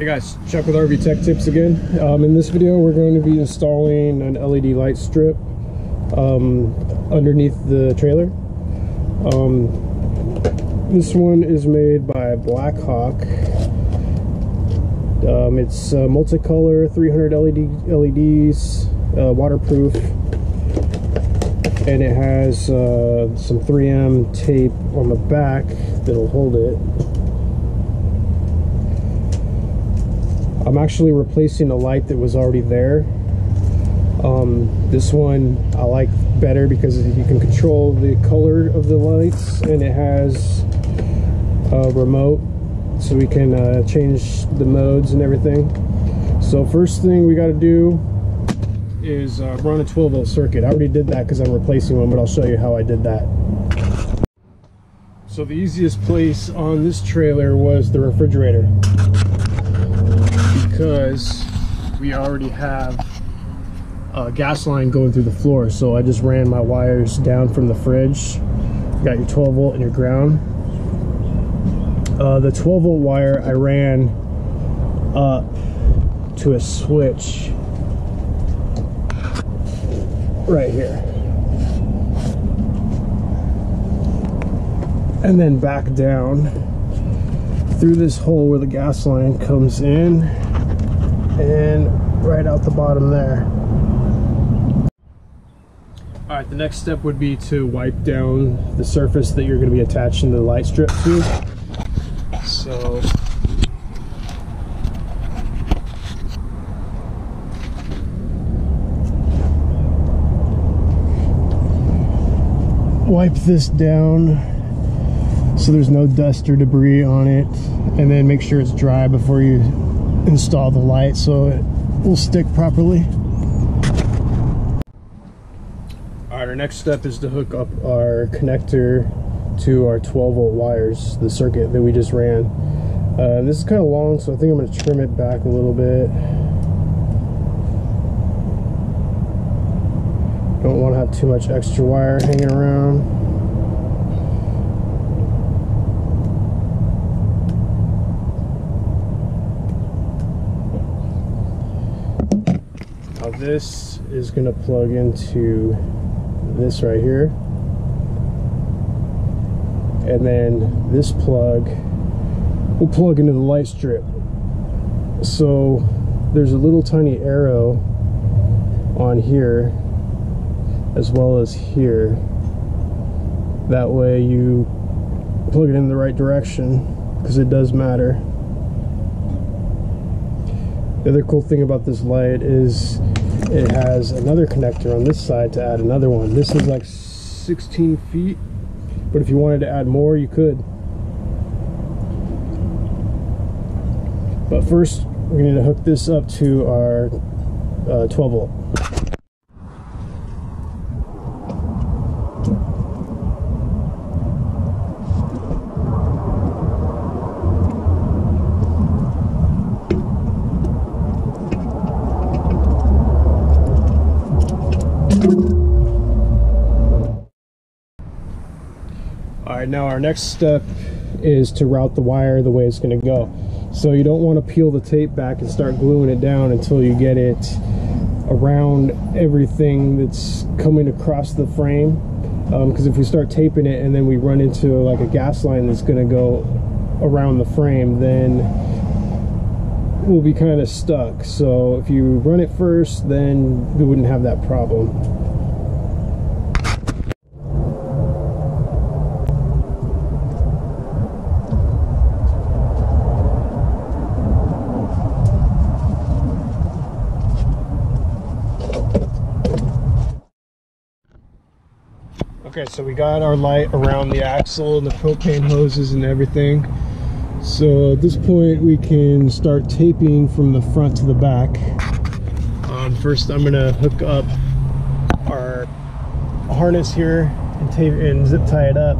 Hey guys, Chuck with RV Tech Tips again. Um, in this video, we're going to be installing an LED light strip um, underneath the trailer. Um, this one is made by Blackhawk. Um, it's uh, multicolor, 300 LED, LEDs, uh, waterproof, and it has uh, some 3M tape on the back that'll hold it. I'm actually replacing a light that was already there. Um, this one I like better because you can control the color of the lights and it has a remote so we can uh, change the modes and everything. So first thing we got to do is uh, run a 12 volt circuit. I already did that because I'm replacing one, but I'll show you how I did that. So the easiest place on this trailer was the refrigerator because we already have a gas line going through the floor. So I just ran my wires down from the fridge. You got your 12 volt and your ground. Uh, the 12 volt wire I ran up to a switch right here. And then back down through this hole where the gas line comes in and right out the bottom there. All right, the next step would be to wipe down the surface that you're going to be attaching the light strip to. So wipe this down so there's no dust or debris on it and then make sure it's dry before you install the light so it will stick properly. Alright, our next step is to hook up our connector to our 12 volt wires, the circuit that we just ran. Uh, this is kind of long, so I think I'm going to trim it back a little bit. Don't want to have too much extra wire hanging around. This is going to plug into this right here. And then this plug will plug into the light strip. So there's a little tiny arrow on here as well as here. That way you plug it in the right direction because it does matter. The other cool thing about this light is it has another connector on this side to add another one. This is like 16 feet, but if you wanted to add more, you could. But first, we're going to hook this up to our uh, 12 volt. Right, now our next step is to route the wire the way it's going to go. So you don't want to peel the tape back and start gluing it down until you get it around everything that's coming across the frame. Because um, if we start taping it and then we run into like a gas line that's going to go around the frame, then we'll be kind of stuck. So if you run it first, then we wouldn't have that problem. Okay, so we got our light around the axle and the propane hoses and everything. So at this point we can start taping from the front to the back. Um, first I'm gonna hook up our harness here and tape and zip tie it up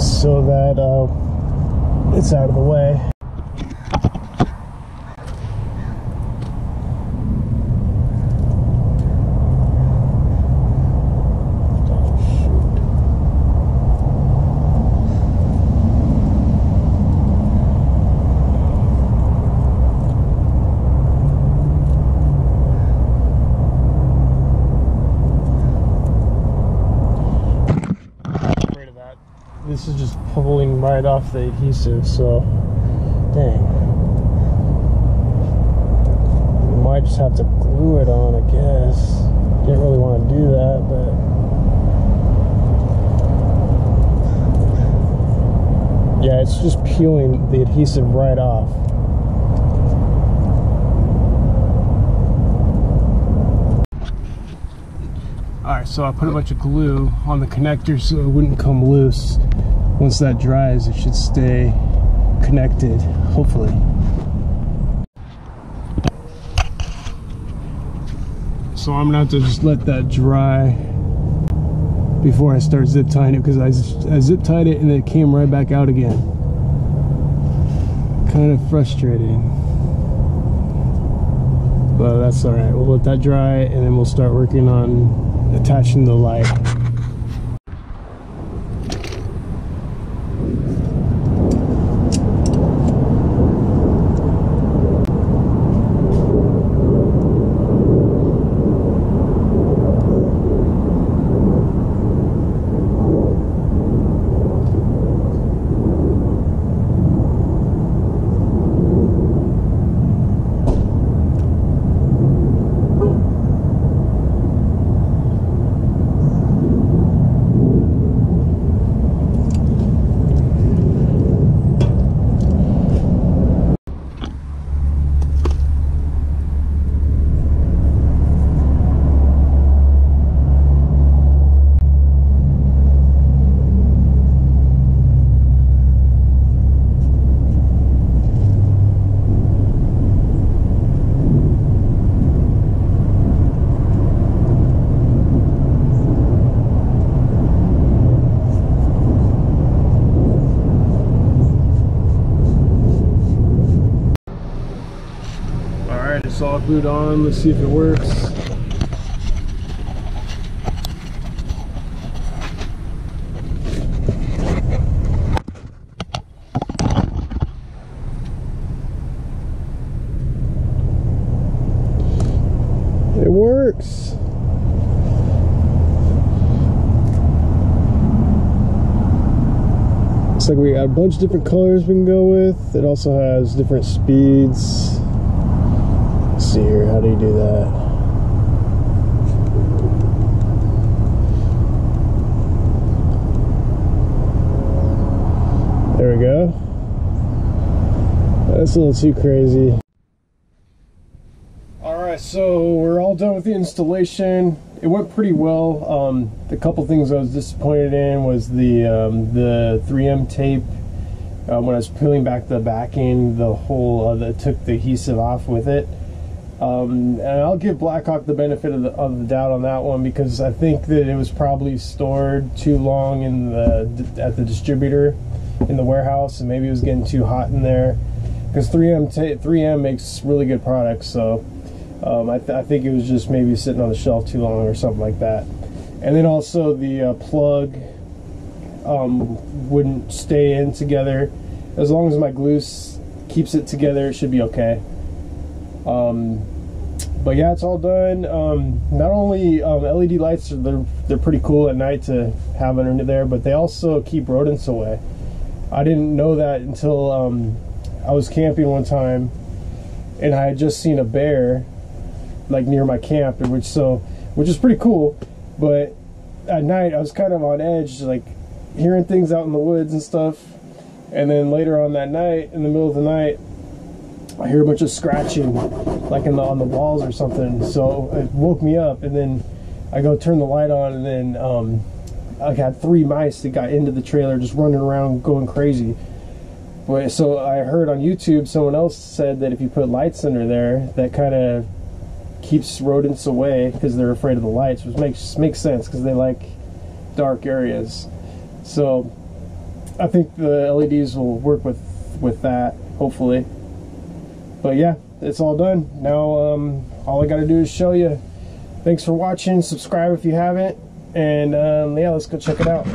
so that uh, it's out of the way. Right off the adhesive, so dang. Might just have to glue it on, I guess. Didn't really want to do that, but yeah, it's just peeling the adhesive right off. Alright, so I put a bunch of glue on the connector so it wouldn't come loose. Once that dries, it should stay connected, hopefully. So I'm gonna have to just let that dry before I start zip tying it because I, I zip tied it and it came right back out again. Kind of frustrating. But that's alright. We'll let that dry and then we'll start working on attaching the light. Glued on. Let's see if it works. It works. Looks like we got a bunch of different colors we can go with. It also has different speeds see here. How do you do that? There we go. That's a little too crazy. Alright, so we're all done with the installation. It went pretty well. Um, the couple things I was disappointed in was the um, the 3M tape. Uh, when I was peeling back the backing, the whole uh, that took the adhesive off with it. Um, and I'll give Blackhawk the benefit of the, of the, doubt on that one because I think that it was probably stored too long in the at the distributor in the warehouse, and maybe it was getting too hot in there. Because 3M 3M makes really good products, so um, I, th I, think it was just maybe sitting on the shelf too long or something like that. And then also the uh, plug um, wouldn't stay in together. As long as my glue keeps it together, it should be okay. Um, but yeah, it's all done. Um, not only um, LED lights, are, they're, they're pretty cool at night to have under there, but they also keep rodents away. I didn't know that until um, I was camping one time and I had just seen a bear like near my camp, which so which is pretty cool. But at night I was kind of on edge, like hearing things out in the woods and stuff. And then later on that night, in the middle of the night, I hear a bunch of scratching, like in the, on the walls or something. So it woke me up, and then I go turn the light on, and then um, I got three mice that got into the trailer, just running around, going crazy. But so I heard on YouTube, someone else said that if you put lights under there, that kind of keeps rodents away because they're afraid of the lights, which makes makes sense because they like dark areas. So I think the LEDs will work with with that, hopefully but yeah, it's all done. Now, um, all I got to do is show you. Thanks for watching. Subscribe if you haven't. And um, yeah, let's go check it out.